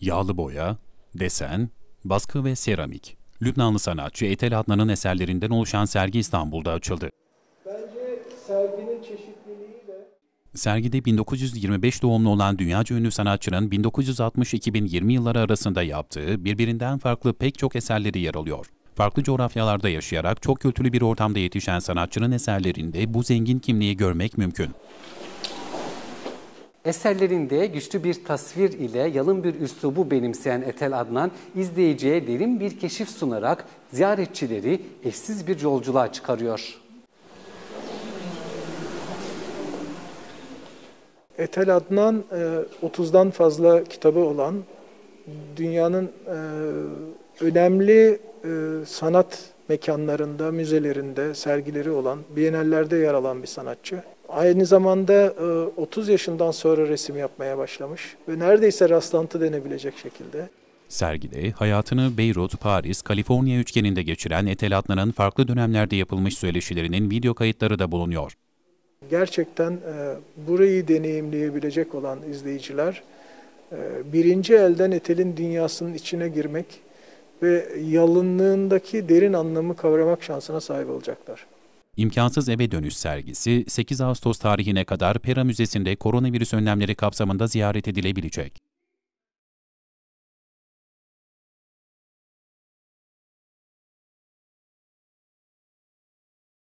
Yağlı boya, desen, baskı ve seramik. Lübnanlı sanatçı Etel Adnan'ın eserlerinden oluşan sergi İstanbul'da açıldı. Bence serginin çeşitliliğiyle Sergide 1925 doğumlu olan dünyaca ünlü sanatçının 1960-2020 yılları arasında yaptığı birbirinden farklı pek çok eserleri yer alıyor. Farklı coğrafyalarda yaşayarak çok kültürlü bir ortamda yetişen sanatçının eserlerinde bu zengin kimliği görmek mümkün. Eserlerinde güçlü bir tasvir ile yalın bir üslubu benimseyen Etel Adnan, izleyiciye derin bir keşif sunarak ziyaretçileri eşsiz bir yolculuğa çıkarıyor. Etel Adnan e, 30'dan fazla kitabı olan dünyanın e, önemli e, sanat mekanlarında, müzelerinde sergileri olan, bienallerde yer alan bir sanatçı. Aynı zamanda e, 30 yaşından sonra resim yapmaya başlamış ve neredeyse rastlantı denebilecek şekilde. Sergide hayatını Beyrut, Paris, Kaliforniya üçgeninde geçiren Etel Adnan'ın farklı dönemlerde yapılmış söyleşilerinin video kayıtları da bulunuyor. Gerçekten e, burayı deneyimleyebilecek olan izleyiciler e, birinci elden Etel'in dünyasının içine girmek ve yalınlığındaki derin anlamı kavramak şansına sahip olacaklar. İmkansız Eve Dönüş sergisi 8 Ağustos tarihine kadar Pera Müzesi'nde koronavirüs önlemleri kapsamında ziyaret edilebilecek.